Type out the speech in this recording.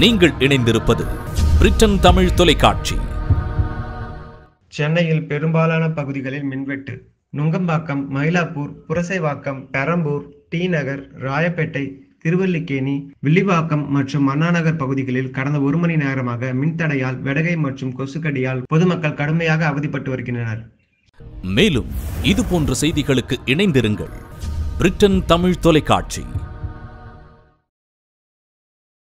நீங்கள் இணைந்திருப்பது பிரிட்டன் தமிழ் தொலைக்காட்சி. சென்னையில் பெரும்பாலான பகுதிகளில் மின்வெட்டு நுங்கம்பாக்கம் மயிலாப்பூர் புரசைவாக்கம் பெரம்பூர் டி நகர் ராயப்பேட்டை திருவல்லிக்கேணி வில்லிவாக்கம் மற்றும் அண்ணாநகர் பகுதிகளில் கடந்த ஒரு மணி நேரமாக மின்தடையால் வெடகை மற்றும் கொசுக்கடியால் பொதுமக்கள் கடுமையாக அவதிப்பட்டு வருகின்றனர். மேலும் இது போன்ற செய்திகளுக்கு இணைந்திருங்கள் பிரிட்டன் தமிழ் தொலைக்காட்சி.